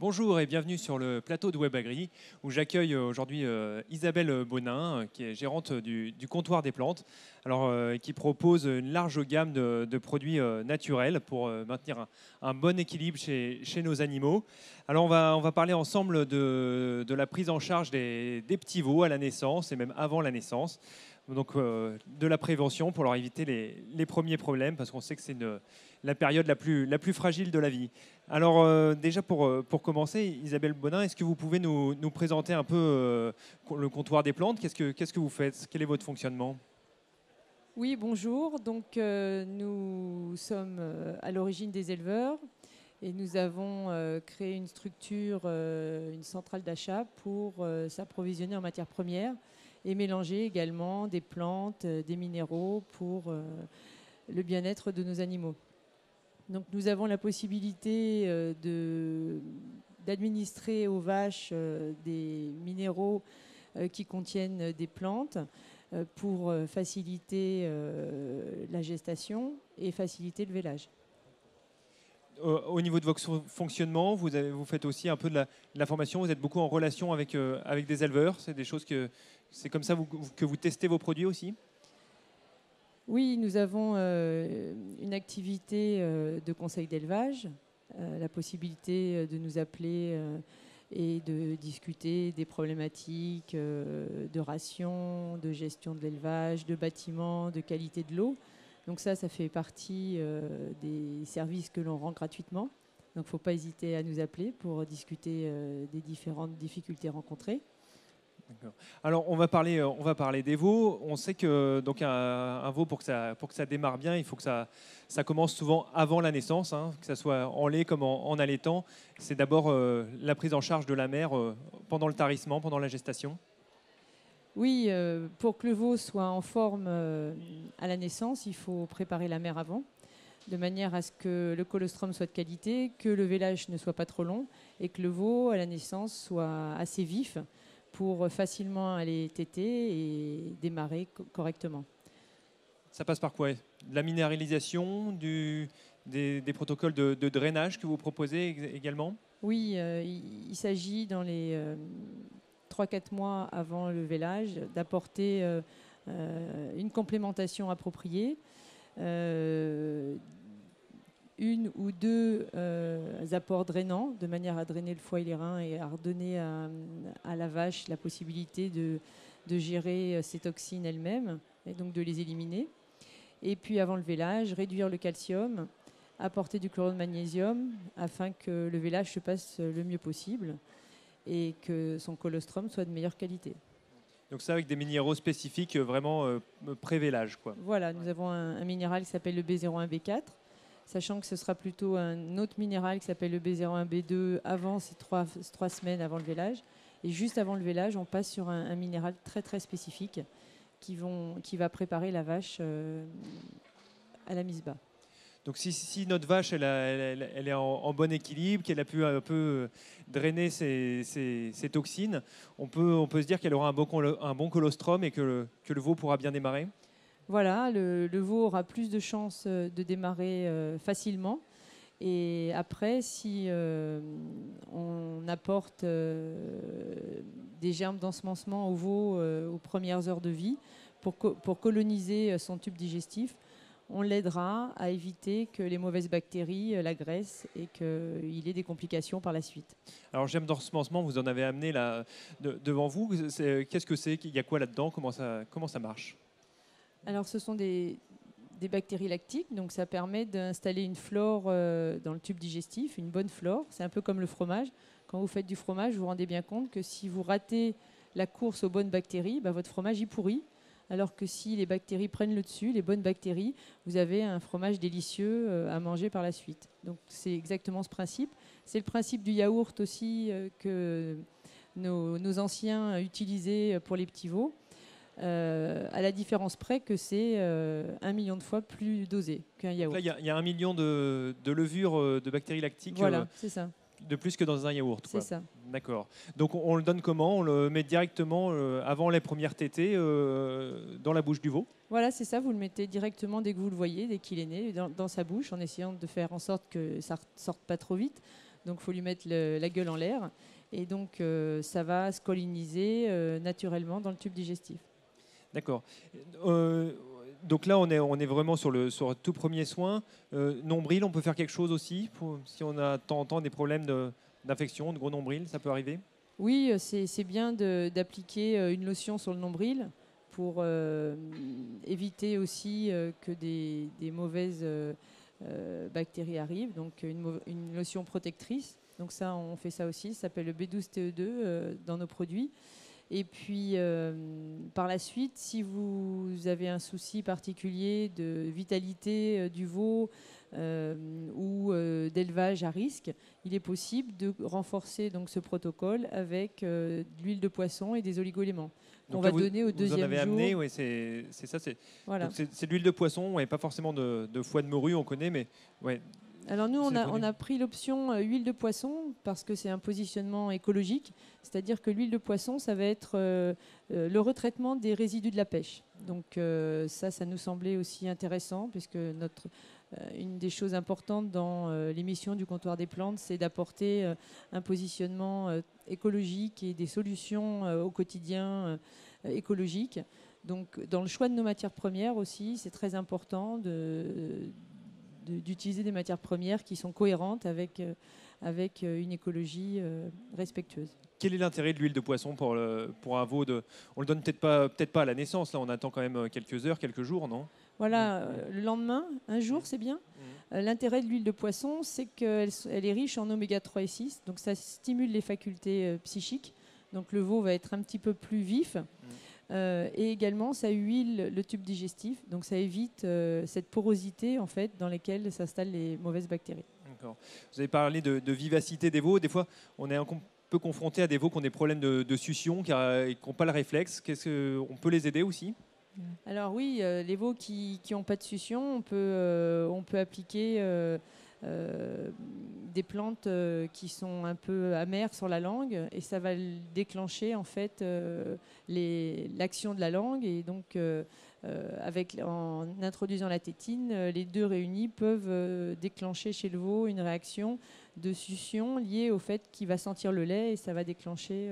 Bonjour et bienvenue sur le plateau de WebAgri où j'accueille aujourd'hui euh, Isabelle Bonin qui est gérante du, comptoir des plantes alors, euh, qui propose une large gamme de, produits euh, naturels pour maintenir un, bon équilibre chez, nos animaux. Alors on va parler ensemble de, la prise en charge des, petits veaux à la naissance et même avant la naissance donc de la prévention pour leur éviter les, premiers problèmes, parce qu'on sait que c'est la période la plus, fragile de la vie. Alors euh, déjà pour, euh, pour commencer, Isabelle Bonin, est-ce que vous pouvez nous, présenter un peu euh, le comptoir des plantes? Qu'est-ce que, qu'est-ce que vous faites? Quel est votre fonctionnement? Oui, bonjour. Donc nous sommes à l'origine des éleveurs et nous avons créé une structure, une centrale d'achat pour s'approvisionner en matières premières et mélanger également des plantes, des minéraux pour le bien-être de nos animaux. Donc nous avons la possibilité euh, d'administrer aux vaches euh, des minéraux euh, qui contiennent des plantes pour faciliter la gestation et faciliter le vélage. Au niveau de votre fonctionnement, vous, faites aussi un peu de la, formation, vous êtes beaucoup en relation avec des éleveurs, c'est des choses que c'est comme ça que vous testez vos produits aussi? Oui, nous avons euh, une activité euh, de conseil d'élevage, euh, la possibilité de nous appeler et de discuter des problématiques de ration, de gestion de l'élevage, de bâtiments, de qualité de l'eau. Donc ça, ça fait partie des services que l'on rend gratuitement. Donc il ne faut pas hésiter à nous appeler pour discuter des différentes difficultés rencontrées. Alors on va parler, euh, on va parler des veaux. On sait que donc un, veau pour que ça démarre bien, il faut que ça ça commence souvent avant la naissance, hein, que ça soit en lait comme en, allaitant. C'est d'abord euh, la prise en charge de la mère euh, pendant le tarissement, pendant la gestation. Oui, pour que le veau soit en forme à la naissance, il faut préparer la mère avant, de manière à ce que le colostrum soit de qualité, que le vélage ne soit pas trop long et que le veau à la naissance soit assez vif pour facilement aller téter et démarrer correctement. Ça passe par quoi? La minéralisation, du, des, protocoles de, drainage que vous proposez également? Oui, euh, il, s'agit dans les 3-4 euh, mois avant le vélage d'apporter euh, une complémentation appropriée une ou deux euh, apports drainants, de manière à drainer le foie et les reins et à redonner à, la vache la possibilité de, gérer euh, ses toxines elle-même et donc de les éliminer. Et puis avant le vélage, réduire le calcium, apporter du chlorure de magnésium afin que le vélage se passe le mieux possible et que son colostrum soit de meilleure qualité. Donc ça avec des minéraux spécifiques euh, vraiment pré-vélage. Quoi. Voilà, nous avons un, un minéral qui s'appelle le B01B4 sachant que ce sera plutôt un autre minéral qui s'appelle le B01, B2 avant ces trois, semaines avant le vélage. Et juste avant le vélage, on passe sur un, minéral très très spécifique qui, va préparer la vache euh, à la mise bas. Donc si, si notre vache elle, est en, bon équilibre, qu'elle a pu un peu drainer ses, toxines, on peut, on peut se dire qu'elle aura un bon, colostrum et que le veau pourra bien démarrer? Voilà, le, veau aura plus de chances euh, de démarrer euh, facilement. Et après, si euh, on apporte des germes d'ensemencement au veau aux premières heures de vie pour, coloniser son tube digestif, on l'aidera à éviter que les mauvaises bactéries l'agressent et qu'il ait des complications par la suite. Alors, germes d'ensemencement, vous en avez amené là, devant vous. Qu'est-ce que c'est? Il y a quoi là-dedans? Comment ça, comment ça marche? Alors, ce sont des, bactéries lactiques, donc ça permet d'installer une flore euh, dans le tube digestif, une bonne flore. C'est un peu comme le fromage. Quand vous faites du fromage, vous vous rendez bien compte que si vous ratez la course aux bonnes bactéries, bah, votre fromage y pourrit. Alors que si les bactéries prennent le dessus, les bonnes bactéries, vous avez un fromage délicieux euh, à manger par la suite. Donc c'est exactement ce principe. C'est le principe du yaourt aussi euh, que nos, anciens utilisaient pour les petits veaux. Euh, à la différence près que c'est euh, un million de fois plus dosé qu'un yaourt. il y, a un million de, levures euh, de bactéries lactiques. Voilà, c'est ça. De plus que dans un yaourt. C'est ça. D'accord. Donc on, le donne comment? On le met directement avant les premières tétées dans la bouche du veau? Voilà, c'est ça. Vous le mettez directement dès que vous le voyez, dès qu'il est né, dans, dans, sa bouche, en essayant de faire en sorte que ça ne sorte pas trop vite. donc il faut lui mettre la gueule en l'air. Et donc ça va se colliniser naturellement dans le tube digestif. D'accord. donc là, on est, vraiment sur le tout premier soin. nombril, on peut faire quelque chose aussi si on a de temps en temps des problèmes d'infection, de, gros nombril, ça peut arriver? Oui, c'est bien d'appliquer une lotion sur le nombril pour euh, éviter aussi euh, que des, mauvaises euh, bactéries arrivent. Donc une, une, lotion protectrice. Donc ça, on fait ça aussi. Ça s'appelle le B12TE2 dans nos produits. Et puis, par la suite, si vous avez un souci particulier de vitalité du veau ou d'élevage à risque, il est possible de renforcer donc, ce protocole avec de l'huile de poisson et des oligoéléments on va donner au deuxième vous en avez amené, oui, c'est ça. C'est voilà. de l'huile de poisson, et pas forcément de, foie de morue, on connaît, mais ouais. Alors nous, on a, on a, pris l'option euh, huile de poisson parce que c'est un positionnement écologique, c'est-à-dire que l'huile de poisson, ça va être euh, euh, le retraitement des résidus de la pêche. Donc ça, ça nous semblait aussi intéressant puisque notre une des choses importantes dans l'émission du comptoir des plantes, c'est d'apporter un positionnement écologique et des solutions au quotidien écologiques. Donc dans le choix de nos matières premières aussi, c'est très important d'utiliser des matières premières qui sont cohérentes avec, avec une écologie respectueuse. Quel est l'intérêt de l'huile de poisson pour, le, pour un veau de, On le donne peut-être pas, peut pas à la naissance, là on attend quand même quelques heures, quelques jours, non? Voilà, euh, le lendemain, un jour, c'est bien. Euh, l'intérêt de l'huile de poisson, c'est qu'elle elle est riche en oméga 3 et 6, donc ça stimule les facultés euh, psychiques. Donc le veau va être un petit peu plus vif. Mmh. et également, ça huile le tube digestif, donc ça évite cette porosité en fait dans laquelle s'installent les mauvaises bactéries. D'accord. Vous avez parlé de, vivacité des veaux. Des fois, on est un peu confronté à des veaux qui ont des problèmes de, de succion, qui n'ont pas le réflexe. Qu'est-ce qu'on peut les aider aussi? Alors oui, euh, les veaux qui n'ont pas de succion, on peut, euh, on peut appliquer euh, des plantes qui sont un peu amères sur la langue et ça va déclencher en fait l'action de la langue et donc en introduisant la tétine, les deux réunis peuvent déclencher chez le veau une réaction de succion liée au fait qu'il va sentir le lait et ça va déclencher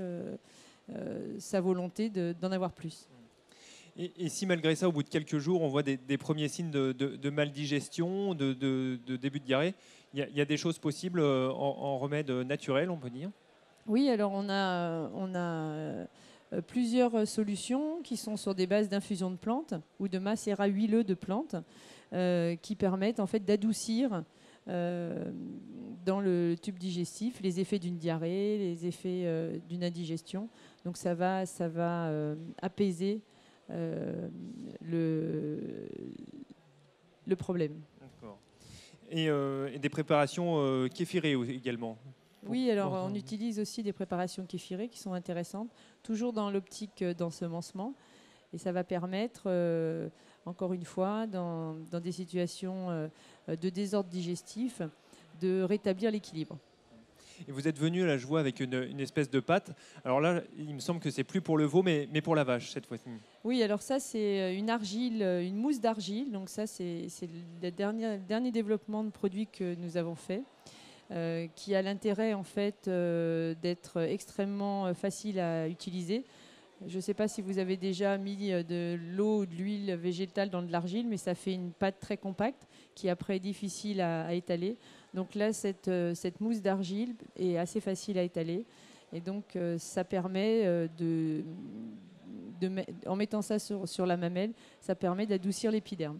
sa volonté d'en avoir plus. Et, si malgré ça, au bout de quelques jours, on voit des, premiers signes de, de, maldigestion, de, début de diarrhée, il y, a des choses possibles euh, en, remède naturel, on peut dire? Oui, alors on a, a euh, plusieurs solutions qui sont sur des bases d'infusion de plantes ou de macérat huileux de plantes euh, qui permettent en fait d'adoucir dans le tube digestif les effets d'une diarrhée, les effets d'une indigestion. Donc ça va, ça va apaiser euh, le, le problème. Et, euh, et, des préparations euh, kéfirées également oui, alors on utilise aussi des préparations kéfirées qui sont intéressantes, toujours dans l'optique d'ensemencement. Et ça va permettre, encore une fois, dans, dans des situations de désordre digestif, de rétablir l'équilibre. Et vous êtes venu, là, je vois, avec une, espèce de pâte. Alors là, il me semble que c'est plus pour le veau, mais, pour la vache cette fois-ci. Oui, alors ça, c'est euh, une argile, euh, une mousse d'argile. Donc ça, c'est le dernier, dernier développement de produit que nous avons fait. Euh, qui a l'intérêt en fait d'être extrêmement facile à utiliser. Je ne sais pas si vous avez déjà mis de l'eau ou de l'huile végétale dans de l'argile, mais ça fait une pâte très compacte qui après est difficile à étaler. Donc là, cette, euh, cette mousse d'argile est assez facile à étaler. Et donc, euh, ça permet euh, de, en mettant ça sur, sur, la mamelle, ça permet d'adoucir l'épiderme.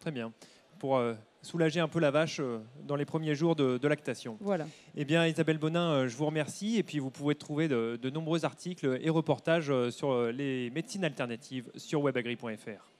Très bien. Pour soulager un peu la vache dans les premiers jours de, lactation. Voilà. Eh bien, Isabelle Bonin, je vous remercie. Et puis, vous pouvez trouver de, de nombreux articles et reportages sur les médecines alternatives sur webagri.fr.